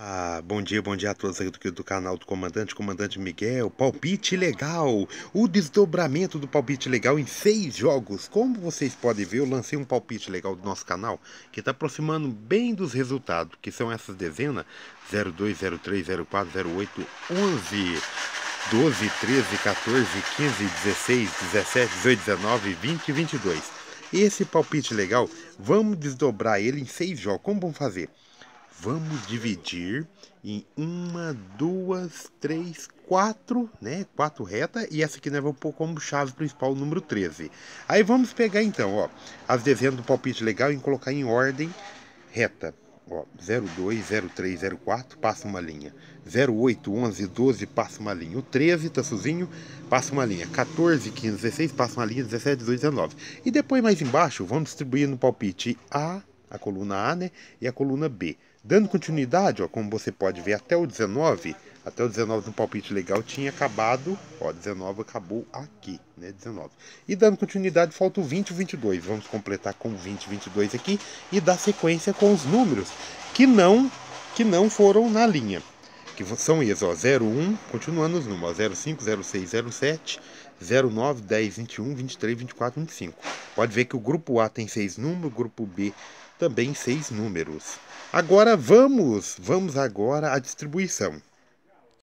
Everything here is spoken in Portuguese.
Ah, bom dia, bom dia a todos aqui do, do canal do Comandante, Comandante Miguel. Palpite legal! O desdobramento do palpite legal em seis jogos. Como vocês podem ver, eu lancei um palpite legal do nosso canal que está aproximando bem dos resultados, que são essas dezenas: 02, 03, 04, 08, 11, 12, 13, 14, 15, 16, 17, 18, 19, 20 e 22. Esse palpite legal, vamos desdobrar ele em seis jogos. Como vamos fazer? Vamos dividir em uma, duas, três, quatro, né? Quatro reta e essa aqui nós vamos pôr como chave principal o número 13. Aí vamos pegar então, ó, as dezenas do palpite legal e colocar em ordem reta. Ó, 02, 03, 04, passa uma linha. 08, 11, 12, passa uma linha. O 13 tá sozinho, passa uma linha. 14, 15, 16, passa uma linha. 17, 18, 19. E depois mais embaixo, vamos distribuir no palpite A, a coluna A, né? E a coluna B. Dando continuidade, ó, como você pode ver, até o 19, até o 19 no palpite legal tinha acabado, ó, 19 acabou aqui, né, 19. E dando continuidade, falta o 20 e o 22. Vamos completar com o 20 e 22 aqui e dar sequência com os números que não que não foram na linha. Que são esses, ó, 01, continuando os números, ó, 05, 06, 07, 09, 10, 21, 23, 24, 25. Pode ver que o grupo A tem seis números, o grupo B também seis números. Agora vamos, vamos agora à distribuição.